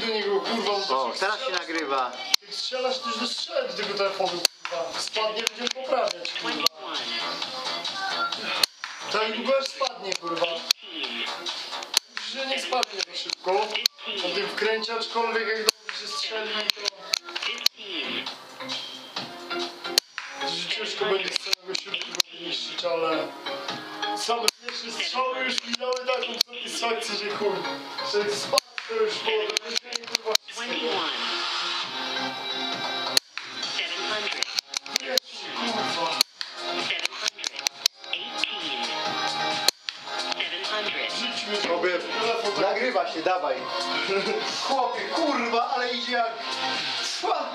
do niego, kurwa. bo O, teraz się nagrywa. Jak strzelasz, to już dostrzelaj do tego telefonu, kurwa. Spadnie, będziemy poprawiać, kurwa. Tak długo aż spadnie, kurwa. Że nie spadnie za szybko. Na tym wkręcie, aczkolwiek jak dobrze się strzeli, to... Że ciężko będzie z całego środka go wyniszczyć, ale... Same pierwsze strzały już mi dały taką satysfakcję, że jak spadł, to już było do wrażenia, kurwa, wszystkiego. 700, Wiesz, kurwa. 700, 700, Rzućmy Tobie telefon tak nagrywa się, dawaj. Chłopie, kurwa, ale idzie jak... Ła.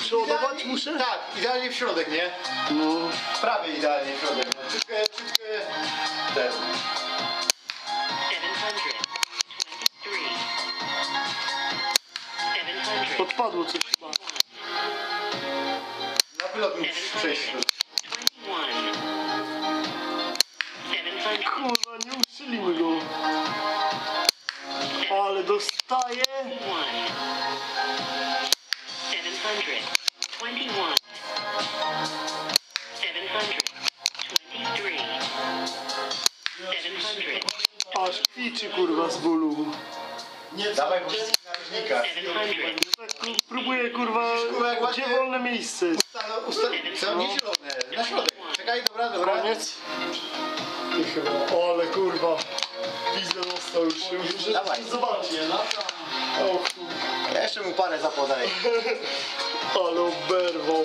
Przeładować muszę? Tak, idealnie w środek, nie? No. Prawie idealnie w środek. No. Czutkę... Ten. 700, Odpadło coś chyba. Na wylot musisz przejść. 21, 700, Kurwa, nie ustrzelimy go. Ale dostaje. 1, 700, 21, 723, 700, Aż kwiczy kurwa z bólu. Nie, Dawaj, bo wszystkich narożnika. 700, ku- próbuję kurwa, gdzie wolne miejsce jest. Usta, co? Nie zielone, na środek. Czekaj, dobra, dobra. Koniec. I chyba, o, ale kurwa. Pizdę dostał już. Muszę Dawaj. zobaczyć. O kurwa. Jeszcze mu parę zapodaj. Ale oberwał.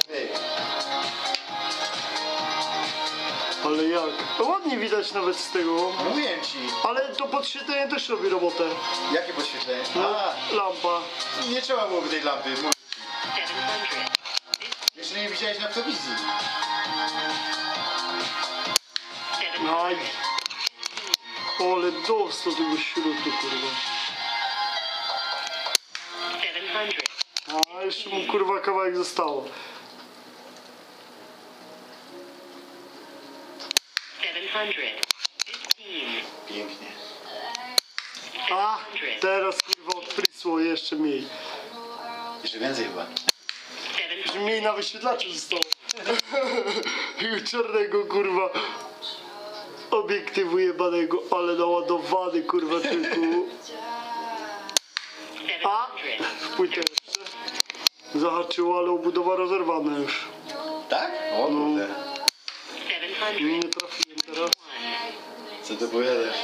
Ale jak? No ładnie widać nawet z tego. Mówiłem ci. Ale to podświetlenie też robi robotę. Jakie podświetlenie? No, A, lampa. nie trzeba byłoby tej lampy. mówię ci. 700, Jeszcze nie widziałeś na prowizji. Aj. Ale dostał tego śrutu kurwa. 700, A jeszcze mu kurwa kawałek zostało. Pięknie. A, teraz kurwa odprysło jeszcze mniej. Jeszcze więcej chyba. 700, Jeszcze mniej na wyświetlaczu zostało. Czarnego kurwa obiektywu jebanego, ale naładowany kurwa czyku. A, 700, w płytę jeszcze. Zahaczyło, ale obudowa rozerwana już. Tak? O. 700, Nie trafiłem. Co ty powiadasz?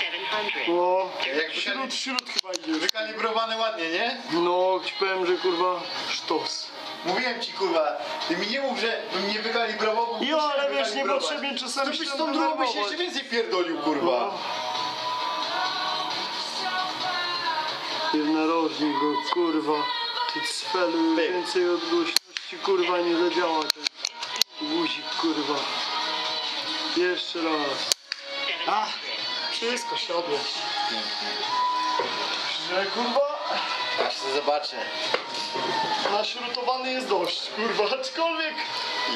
700, No, Jak wśród, wśród chyba idzie. Wykalibrowane ładnie, nie? No, ci powiem, że kurwa sztos. Mówiłem ci kurwa, ty mi nie mów, że bym nie wykalibrował, bo Jo, musiałem ale wiesz, wykalibrować. niepotrzebnie czasami To się tą drugą byś denerwować. jeszcze więcej pierdolił, kurwa. Jednorożnik go, kurwa. Ty cfelu, już więcej odgłośności, kurwa, nie zadziała ten guzik, kurwa. Jeszcze raz. Ach, wszystko siadło. Że, kurwa, Aż to zobaczę. naśrutowany jest dość, kurwa, aczkolwiek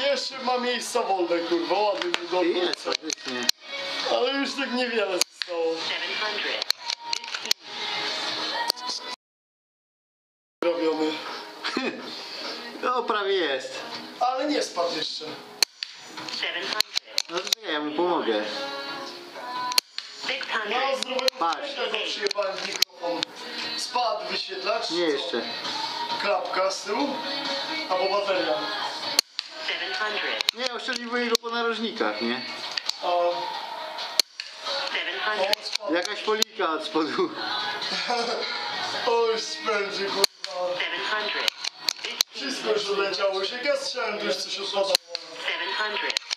jeszcze ma miejsca wolne, kurwa, ładny mi do. Ale już tak niewiele zostało 700, robiony. No prawie jest. Ale nie spadł jeszcze. 700, No to czekaj, ja mu pomogę. 600, No, zdrowego Patrz. mikrofon. Spadł wyświetlacz. Nie co? jeszcze. Klapka z tyłu. Albo bateria. 700, Nie, oszczeliwuję go po narożnikach, nie? A, o, 700, spadł. Jakaś folika od spodu. O, już spędzi, kurwa. 700, Wszystko już odleciało. Już jak ja to już coś odpadało. 700,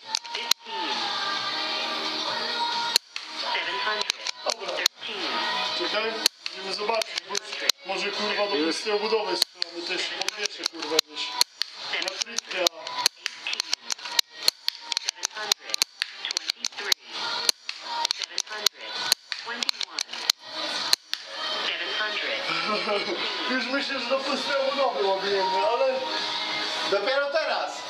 13, czekaj. Będziemy zobaczyć, bo może kurwa do Już. tej obudowy strony też się podwieszę, kurwa, gdzieś. Na frytkę, a 700, 23, 700, 21, 700, już myślę, że do pustej obudowy ładujemy, ale Dopiero teraz.